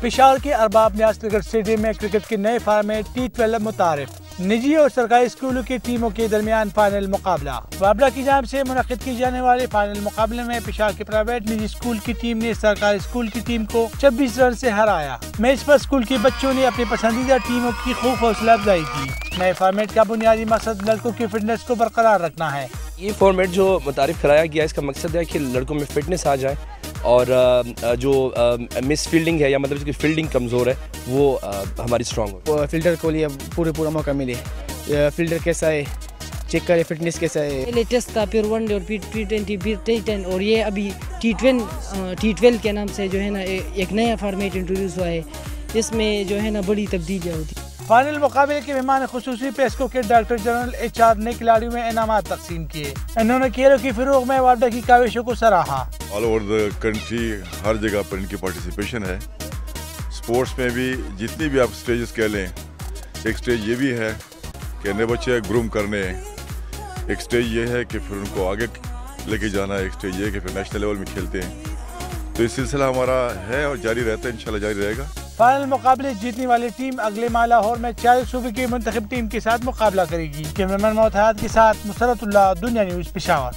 پشاور کے Arbab Niaz cricket stadium میں cricket کے نئے فارمیٹ ٹی ٹویلو متعارف۔ نجی اور سرکاری اسکولوں کی ٹیموں کے درمیان فائنل مقابلہ۔ وابلہ کی جانب سے منعقد کی جانے والے فائنل مقابلے میں پشاور کے پرائیویٹ نجی اسکول کی ٹیم نے سرکاری اسکول کی ٹیم کو چبیس رن سے ہرایا۔ میچ پر اسکول کے بچوں نے اپنی پسندیدہ ٹیموں کی خوب حوصلہ افزائی کی۔ نئے فارمیٹ کا بنیادی مقصد لڑکوں کی فٹنس کو برقرار رکھنا ہے۔ یہ فارمیٹ جو متعارف کرایا گیا اس کا مقصد ہے کہ لڑکوں میں فٹنس آ جائے۔ اور جو مس فیلڈنگ ہے یا مطلب کی فیلڈنگ کمزور ہے وہ ہماری اسٹرانگ ہو فیلڈر کو لیے پورے پورا موقع ملے۔ فیلڈر کیسا ہے؟ چیک کرے فٹنس کیسا ہے۔ پہلے ٹیسٹ تھا پھر ون ڈے اور پھر ٹی ٹوینٹی پھر ٹی ٹین۔ اور یہ ابھی ٹی ٹوین ٹی ٹویلو کے نام سے جو ہے نا ایک نیا فارمیٹ انٹروڈیوس ہوا ہے۔ اس میں جو ہے نا بڑی تبدیلیاں ہوتی۔ فائنل مقابلے کے مہمان خصوصی پیسکو کے ڈائریکٹر جنرل ایچ آر نے کھلاڑیوں میں انعامات تقسیم کیے۔ انہوں نے کھیلوں کی فروغ میں وارڈا کی کاوشوں کو سراہا۔ آل اوور دا کنٹری ہر جگہ پر ان کی پارٹیسپیشن ہے۔ سپورٹس میں بھی جتنی بھی آپ سٹیجز کہہ لیں، ایک سٹیج یہ بھی ہے کہ نئے بچے گروم کرنے۔ ایک سٹیج یہ ہے کہ پھر ان کو آگے لے کے جانا۔ ہے ایک سٹیج یہ ہے کہ پھر نیشنل لیول میں کھیلتے ہیں۔ تو اس سلسلہ ہمارا ہے اور جاری رہتا ہے، انشاءاللہ جاری رہے گا۔ فائنل مقابلے جیتنے والی ٹیم اگلے ماہ لاہور میں چالیس صوبے کی منتخب ٹیم کے ساتھ مقابلہ کرے گی۔ کیمرمین محمد کے ساتھ مسرت اللہ دنیا نیوز پشاور۔